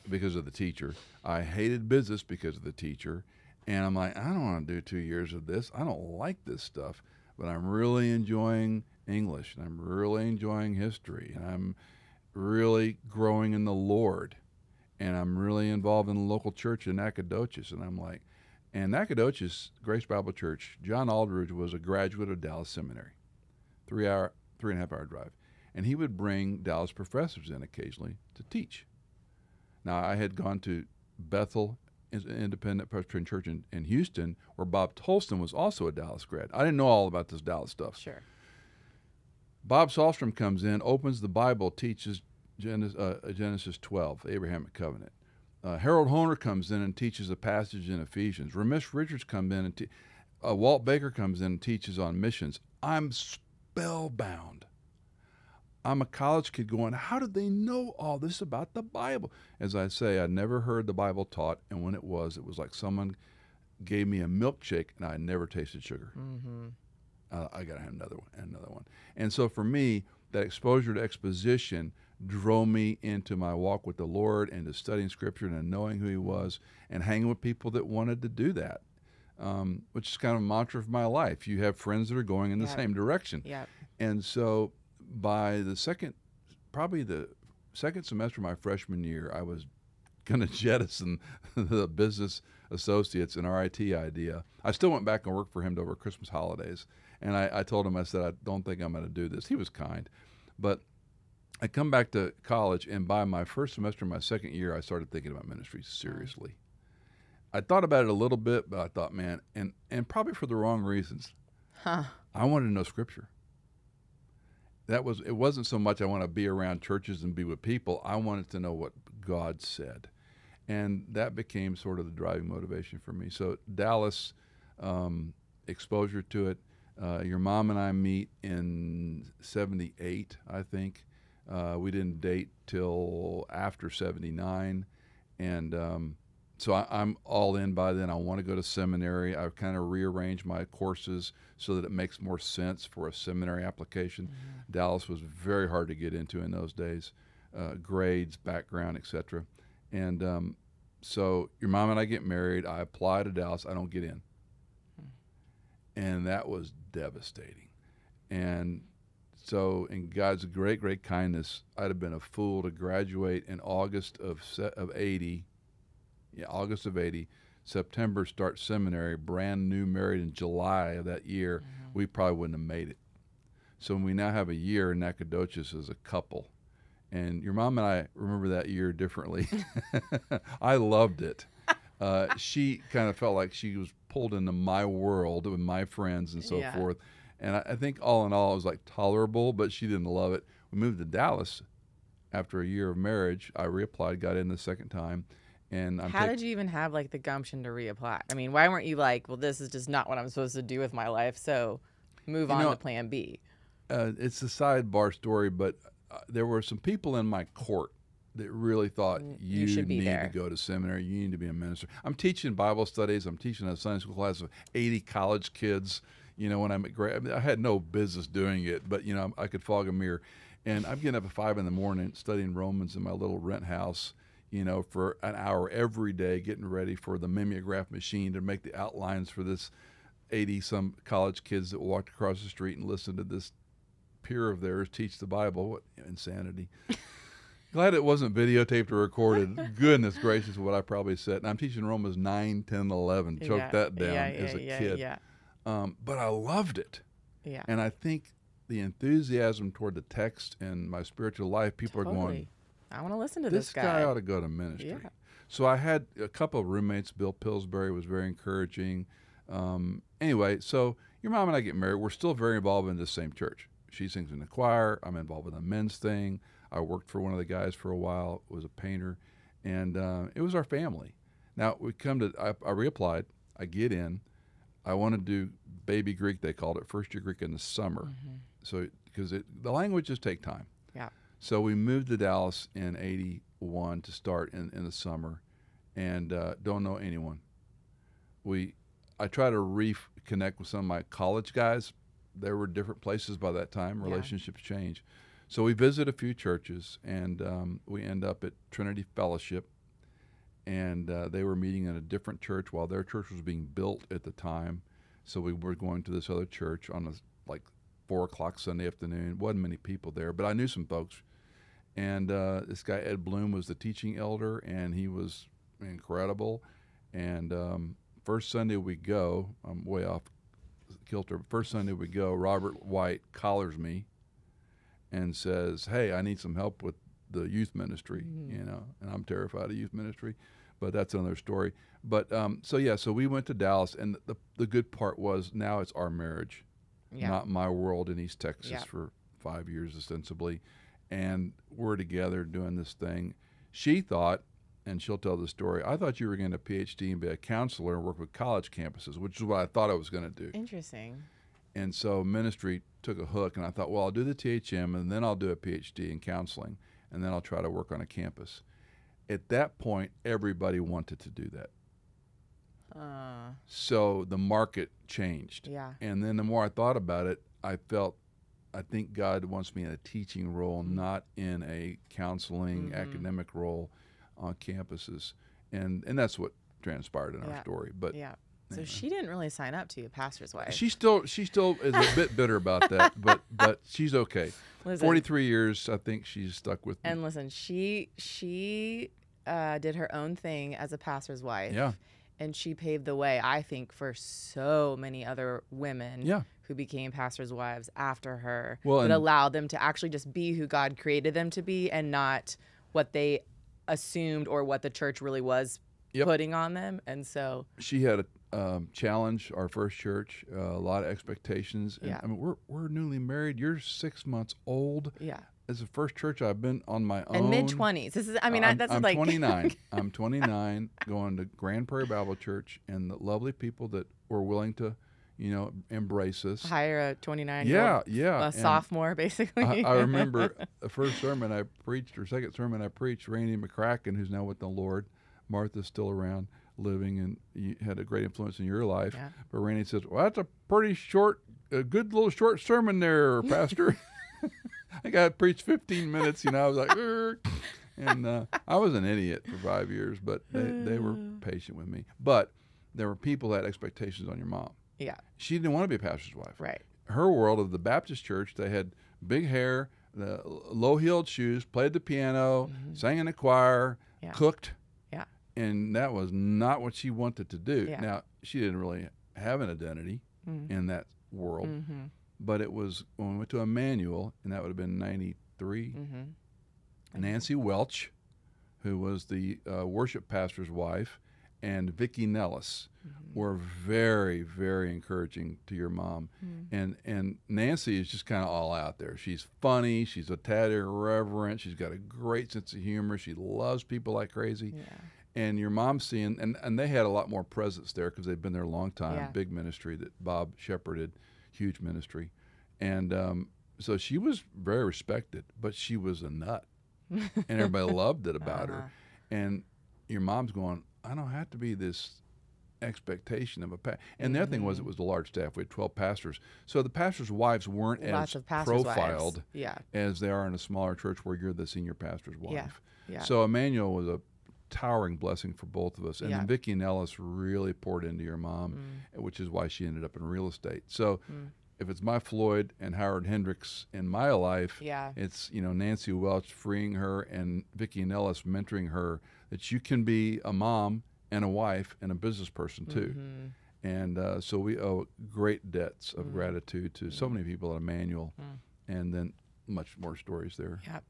Speaker 2: because of the teacher. I hated business because of the teacher. And I'm like, I don't want to do two years of this. I don't like this stuff. But I'm really enjoying English and I'm really enjoying history and I'm really growing in the Lord. And I'm really involved in the local church in Nacogdoches. And I'm like, and Nacogdoches Grace Bible Church, John Aldridge was a graduate of Dallas Seminary, three hour, three and a half hour drive. And he would bring Dallas professors in occasionally to teach. Now, I had gone to Bethel Independent Presbyterian Church in, in Houston, where Bob Tolston was also a Dallas grad. I didn't know all about this Dallas stuff.
Speaker 1: Sure.
Speaker 2: Bob Salstrom comes in, opens the Bible, teaches Genesis, uh, Genesis 12, the Abrahamic covenant. Uh, Harold Hoehner comes in and teaches a passage in Ephesians. Ramesh Richards comes in and te- uh, Walt Baker comes in and teaches on missions. I'm spellbound. I'm a college kid going, how did they know all this about the Bible? As I say, I never heard the Bible taught, and when it was, it was like someone gave me a milkshake and I never tasted sugar.
Speaker 1: Mm-hmm.
Speaker 2: Uh, I gotta have another one, another one. And so for me, that exposure to exposition drove me into my walk with the Lord and to studying Scripture and knowing who He was and hanging with people that wanted to do that, um, which is kind of a mantra of my life. You have friends that are going in the
Speaker 1: Yep.
Speaker 2: same direction.
Speaker 1: Yep.
Speaker 2: And so by the second, probably the second semester of my freshman year, I was going to (laughs) jettison the business associates and RIT idea. I still went back and worked for him over Christmas holidays. And I, I told him, I said, I don't think I'm going to do this. He was kind. But I come back to college, and by my first semester, my second year, I started thinking about ministry seriously. I thought about it a little bit, but I thought, man, and, and probably for the wrong reasons.
Speaker 1: Huh.
Speaker 2: I wanted to know scripture. That was it wasn't so much I want to be around churches and be with people. I wanted to know what God said. And that became sort of the driving motivation for me. So Dallas, um, exposure to it. Uh, your mom and I meet in '78, I think. Uh, we didn't date till after '79, and um, so I, I'm all in by then. I want to go to seminary. I've kind of rearranged my courses so that it makes more sense for a seminary application. Dallas was very hard to get into in those days, uh, grades, background, etc. And um, so your mom and I get married. I apply to Dallas. I don't get in, and that was devastating. And so, in God's great, great kindness, I'd have been a fool to graduate in August of of '80 yeah, August of 80, September start seminary, brand new married in July of that year, we probably wouldn't have made it. So we now have a year in Nacogdoches as a couple. And your mom and I remember that year differently. (laughs) I loved it. (laughs) Uh, she kind of felt like she was pulled into my world with my friends and so
Speaker 1: Yeah.
Speaker 2: forth. And I, I think all in all, it was like tolerable, but she didn't love it. We moved to Dallas after a year of marriage. I reapplied, got in the second time. And I'm
Speaker 1: How did you even have like the gumption to reapply? I mean, why weren't you like, well, this is just not what I'm supposed to do with my life, so move
Speaker 2: You
Speaker 1: on
Speaker 2: know-
Speaker 1: to Plan B?
Speaker 2: uh, it's a sidebar story, but uh, there were some people in my court that really thought you,
Speaker 1: you should be
Speaker 2: need
Speaker 1: there.
Speaker 2: to go to seminary, you need to be a minister. I'm teaching Bible studies. I'm teaching a Sunday school class of 80 college kids. You know, when I'm at grade, I, mean, I had no business doing it, but you know, I could fog a mirror. And I'm getting up at five in the morning studying Romans in my little rent house. You know, for an hour every day, getting ready for the mimeograph machine to make the outlines for this 80 some college kids that walked across the street and listened to this peer of theirs teach the Bible. What insanity. (laughs) Glad it wasn't videotaped or recorded. (laughs) Goodness gracious, what I probably said. And I'm teaching Romans 9, 10, 11. Choke
Speaker 1: Yeah,
Speaker 2: that down
Speaker 1: yeah,
Speaker 2: as a
Speaker 1: yeah,
Speaker 2: kid. Um, but I loved it.
Speaker 1: yeah.
Speaker 2: And I think the enthusiasm toward the text and my spiritual life, people are going,
Speaker 1: I want to listen to
Speaker 2: this guy.
Speaker 1: this,
Speaker 2: guy ought to go to ministry.
Speaker 1: Yeah.
Speaker 2: So I had a couple of roommates. Bill Pillsbury was very encouraging. Um, anyway, so your mom and I get married. We're still very involved in the same church. She sings in the choir. I'm involved in a men's thing. I worked for one of the guys for a while. Was a painter, and uh, it was our family. Now we come to. I, I reapplied. I get in. I want to do baby Greek. They called it first year Greek in the summer. So because it the languages take time.
Speaker 1: Yeah.
Speaker 2: So we moved to Dallas in '81 to start in, in the summer, and uh, don't know anyone. We, I try to reconnect with some of my college guys. There were different places by that time.
Speaker 1: Yeah.
Speaker 2: Relationships change. So we visit a few churches, and um, we end up at Trinity Fellowship and uh, they were meeting in a different church while their church was being built at the time. So we were going to this other church on a like four o'clock Sunday afternoon. wasn't many people there, but I knew some folks. And uh, this guy Ed Bloom was the teaching elder, and he was incredible. And um, first Sunday we go, I'm way off kilter. First Sunday we go, Robert White collars me and says, "Hey, I need some help with the youth ministry,"
Speaker 1: Mm-hmm.
Speaker 2: you know, and I'm terrified of youth ministry, but that's another story. But um, so yeah, so we went to Dallas, and the the good part was now it's our marriage,
Speaker 1: Yeah.
Speaker 2: not my world in East Texas
Speaker 1: Yeah.
Speaker 2: for five years ostensibly, and we're together doing this thing. She thought. And she'll tell the story. I thought you were going to PhD and be a counselor and work with college campuses, which is what I thought I was going to do.
Speaker 1: Interesting.
Speaker 2: And so ministry took a hook, and I thought, well, I'll do the THM, and then I'll do a PhD in counseling, and then I'll try to work on a campus. At that point, everybody wanted to do that.
Speaker 1: Uh,
Speaker 2: So the market changed.
Speaker 1: yeah.
Speaker 2: And then the more I thought about it, I felt I think God wants me in a teaching role,
Speaker 1: Mm-hmm.
Speaker 2: not in a counseling academic role on campuses. And and that's what transpired in our story. But
Speaker 1: Yeah. So she didn't really sign up to be a pastor's wife.
Speaker 2: She still she still is a bit bitter about that, (laughs) but but she's okay.
Speaker 1: Listen,
Speaker 2: Forty three years, I think she's stuck with me.
Speaker 1: And listen, she she uh, did her own thing as a pastor's wife.
Speaker 2: Yeah.
Speaker 1: And she paved the way, I think, for so many other women
Speaker 2: Yeah.
Speaker 1: who became pastors' wives after her.
Speaker 2: Well,
Speaker 1: that allowed them to actually just be who God created them to be and not what they assumed or what the church really was
Speaker 2: Yep.
Speaker 1: putting on them. And so
Speaker 2: She had a um, challenge. Our first church, uh, a lot of expectations. And,
Speaker 1: Yeah.
Speaker 2: I mean, we're we're newly married. You're six months old.
Speaker 1: yeah.
Speaker 2: It's the first church I've been on my own.
Speaker 1: And mid twenties. This is I mean I,
Speaker 2: I'm,
Speaker 1: that's
Speaker 2: I'm
Speaker 1: like
Speaker 2: 29. (laughs) I'm 29, going to Grand Prairie Bible Church, and the lovely people that were willing to, you know, embrace us.
Speaker 1: hire a twenty nine
Speaker 2: Yeah, yeah.
Speaker 1: a
Speaker 2: and-
Speaker 1: sophomore basically.
Speaker 2: I, I (laughs) remember the first sermon I preached, or second sermon I preached. Randy McCracken, who's now with the Lord, Martha's still around, living, and you had a great influence in your life.
Speaker 1: Yeah.
Speaker 2: But Randy says, "Well, that's a pretty short, a good little short sermon there, (laughs) Pastor." (laughs) I think I preached 15 minutes. You know, I was like, "Err." and uh, I was an idiot for five years, but they, they were patient with me. But there were people that had expectations on your mom.
Speaker 1: yeah,
Speaker 2: She didn't want to be a pastor's wife
Speaker 1: right.
Speaker 2: her world of the Baptist church, they had big hair, the low-heeled shoes, played the piano, sang in the choir,
Speaker 1: Yeah.
Speaker 2: cooked. And that was not what she wanted to do.
Speaker 1: Yeah.
Speaker 2: Now she didn't really have an identity
Speaker 1: Mhm.
Speaker 2: in that world,
Speaker 1: Mm-hmm.
Speaker 2: but it was when we went to Emmanuel, and that would have been '93.
Speaker 1: Mm-hmm.
Speaker 2: Nancy Welch, who was the uh, worship pastor's wife, and Vicki Nellis
Speaker 1: Mm-hmm.
Speaker 2: were very, very encouraging to your mom.
Speaker 1: Mm-hmm.
Speaker 2: And and Nancy is just kind of all out there. She's funny. She's a tad irreverent. She's got a great sense of humor. She loves people like crazy.
Speaker 1: Yeah.
Speaker 2: And your mom's seeing, and, and they had a lot more presence there because they've been there a long time.
Speaker 1: Yeah.
Speaker 2: Big ministry that Bob shepherded, huge ministry. And um, so she was very respected, but she was a nut. (laughs) and everybody loved it about
Speaker 1: Uh-huh.
Speaker 2: her. And your mom's going, I don't have to be this expectation of a pa-. And the other thing was
Speaker 1: Mm-hmm.
Speaker 2: it was a large staff. We had 12 pastors. So the pastors' wives weren't
Speaker 1: Lots
Speaker 2: as profiled.
Speaker 1: Yeah.
Speaker 2: as they are in a smaller church where you're the senior pastor's wife.
Speaker 1: Yeah. Yeah.
Speaker 2: So Emmanuel was a towering blessing for both of us. And
Speaker 1: Yeah.
Speaker 2: then Vicki and Ellis really poured into your mom,
Speaker 1: Mm.
Speaker 2: which is why she ended up in real estate. So
Speaker 1: Mm.
Speaker 2: if it's my Floyd and Howard Hendricks in my life,
Speaker 1: Yeah.
Speaker 2: it's you know Nancy Welch freeing her and Vicki and Ellis mentoring her that you can be a mom and a wife and a business person too.
Speaker 1: Mhm.
Speaker 2: And uh, so we owe great debts of gratitude to so many people at Emmanuel, and then much more stories there.
Speaker 1: Yeah.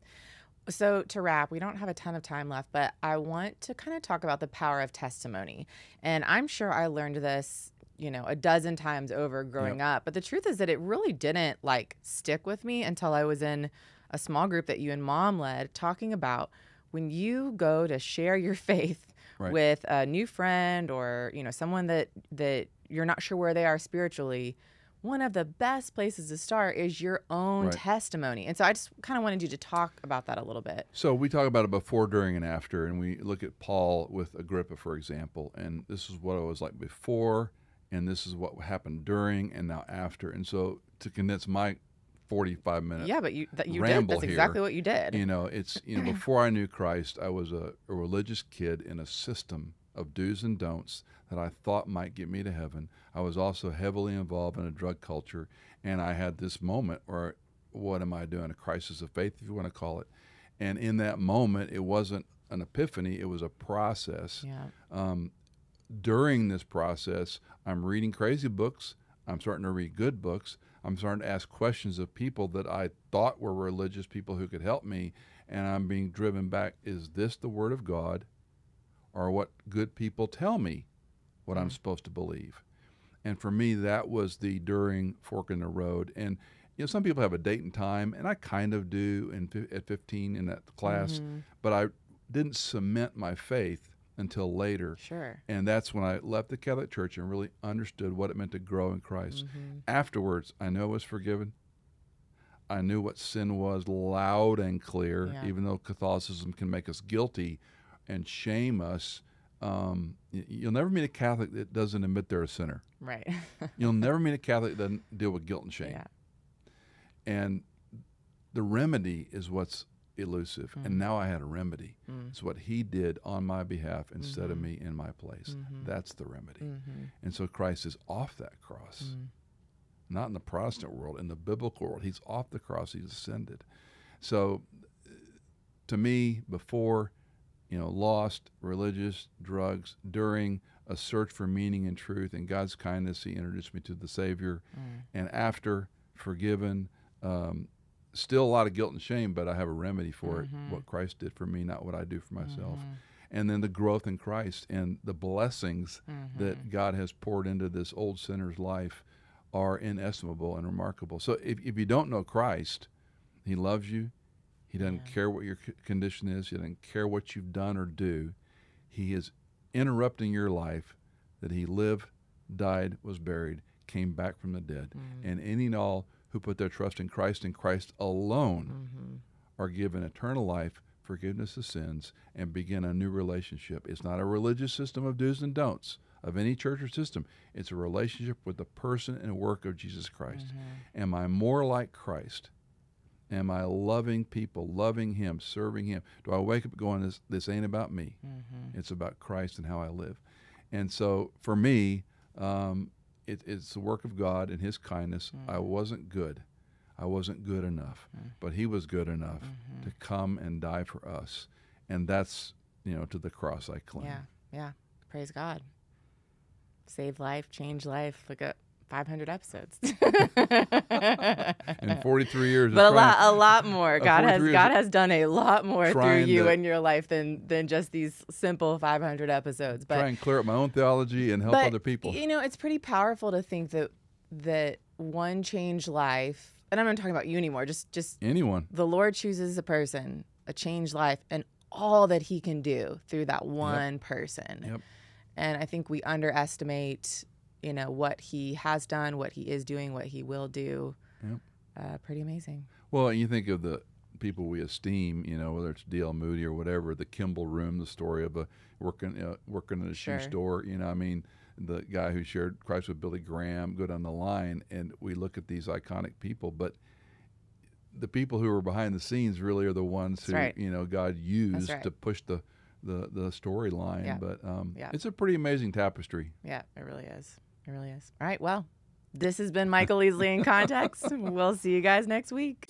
Speaker 1: So to wrap, we don't have a ton of time left, but I want to kind of talk about the power of testimony. And I'm sure I learned this, you know, a dozen times over growing up. But the truth is that it really didn't like stick with me until I was in a small group that you and mom led talking about when you go to share your (laughs) faith
Speaker 2: Right.
Speaker 1: with a new friend or, you know, someone that that you're not sure where they are spiritually, one of the best places to start is your own
Speaker 2: Right.
Speaker 1: testimony. And so I just kind of wanted you to talk about that a little bit.
Speaker 2: So we talk about it before, during, and after, and we look at Paul with Agrippa, for example, and this is what it was like before, and this is what happened during, and now after. And so to condense my 45 minutes.
Speaker 1: Yeah, but you that you did.
Speaker 2: ramble
Speaker 1: That's
Speaker 2: here.
Speaker 1: exactly what you did.
Speaker 2: you know it's you know (clears throat) before i knew christ i was a, a religious kid in a system of do's and don'ts that i thought might get me to heaven i was also heavily involved in a drug culture and i had this moment where what am i doing a crisis of faith if you want to call it and in that moment it wasn't an epiphany it was a process
Speaker 1: yeah.
Speaker 2: um, during this process, I'm reading crazy books. I'm starting to read good books. I'm starting to ask questions of people that I thought were religious people who could help me. And I'm being driven back is this the Word of God or what good people tell me what I'm supposed to believe? And for me, that was the during fork in the road. And you know, some people have a date and time, and I kind of do in, at 15 in that class,
Speaker 1: Mhm.
Speaker 2: but I didn't cement my faith until later.
Speaker 1: Sure.
Speaker 2: And that's when I left the Catholic Church and really understood what it meant to grow in Christ.
Speaker 1: Mhm.
Speaker 2: Afterwards, I know I was forgiven. I knew what sin was loud and clear,
Speaker 1: Yeah.
Speaker 2: even though Catholicism can make us guilty and shame us. Um, you'll never meet a Catholic that doesn't admit they're a sinner.
Speaker 1: Right. (laughs)
Speaker 2: You'll never meet a Catholic that doesn't deal with guilt and shame.
Speaker 1: yeah.
Speaker 2: And the remedy is what's elusive.
Speaker 1: Mm.
Speaker 2: And now I had a remedy.
Speaker 1: Mm.
Speaker 2: It's what he did on my behalf instead of
Speaker 1: Mhm.
Speaker 2: me in my place.
Speaker 1: Mhm.
Speaker 2: That's the remedy.
Speaker 1: Mhm.
Speaker 2: And so Christ is off that cross,
Speaker 1: Mm.
Speaker 2: not in the Protestant world, in the biblical world. He's off the cross, he's ascended. So uh, to me, before, you know, lost, religious, drugs, during a search for meaning and truth and God's kindness, he introduced me to the Savior.
Speaker 1: Mm.
Speaker 2: And after, forgiven, um, still a lot of guilt and shame, but I have a remedy for
Speaker 1: Mhm.
Speaker 2: it. What Christ did for me, not what I do for myself.
Speaker 1: Mhm.
Speaker 2: And then the growth in Christ and the blessings
Speaker 1: Mhm.
Speaker 2: that God has poured into this old sinner's life are inestimable and remarkable. So if, if you don't know Christ, He loves you. He doesn't
Speaker 1: Yeah.
Speaker 2: care what your condition is. He doesn't care what you've done or do. He is interrupting your life that He lived, died, was buried, came back from the dead.
Speaker 1: Mm.
Speaker 2: And any and all who put their trust in Christ and Christ alone
Speaker 1: Mhm.
Speaker 2: are given eternal life, forgiveness of sins, and begin a new relationship. It's not a religious system of do's and don'ts of any church or system. It's a relationship with the person and work of Jesus Christ.
Speaker 1: Mhm.
Speaker 2: Am I more like Christ? Am I loving people, loving Him, serving Him? Do I wake up going, this, this ain't about me?
Speaker 1: Mhm.
Speaker 2: It's about Christ and how I live. And so for me, um, it, it's the work of God and His kindness. I wasn't good. I wasn't good enough,
Speaker 1: Mm.
Speaker 2: but He was good enough
Speaker 1: Mhm.
Speaker 2: to come and die for us. And that's, you know, to the cross I cling.
Speaker 1: Yeah. Yeah. Praise God. Save life, change life. Look at 500 episodes.
Speaker 2: In 43 years, of
Speaker 1: but a lot, a lot more. (laughs) God has God has done a lot more through you
Speaker 2: to-
Speaker 1: in your life than than just these simple 500 episodes. But
Speaker 2: try and clear up my own theology and help
Speaker 1: but,
Speaker 2: other people.
Speaker 1: You know, it's pretty powerful to think that that one changed life. And I'm not talking about you anymore. Just just
Speaker 2: Anyone.
Speaker 1: the Lord chooses a person, a changed life, and all that He can do through that one person.
Speaker 2: Yep.
Speaker 1: And I think we underestimate, you know, what He has done, what He is doing, what He will do.
Speaker 2: Yep.
Speaker 1: Uh, pretty amazing.
Speaker 2: Well, you think of the people we esteem, you know, whether it's D.L. Moody or whatever, the Kimball Room, the story of a working uh, working at a
Speaker 1: Sure.
Speaker 2: shoe store. You know, I mean, the guy who shared Christ with Billy Graham, go down the line, and we look at these iconic people, but the people who are behind the scenes really are the ones
Speaker 1: That's
Speaker 2: who
Speaker 1: right.
Speaker 2: you know God used
Speaker 1: right.
Speaker 2: to push the the, the storyline.
Speaker 1: Yeah.
Speaker 2: But um,
Speaker 1: Yeah.
Speaker 2: it's a pretty amazing tapestry.
Speaker 1: Yeah, it really is. It really is. All right. Well, this has been Michael Easley in Context. we'll see you guys next week.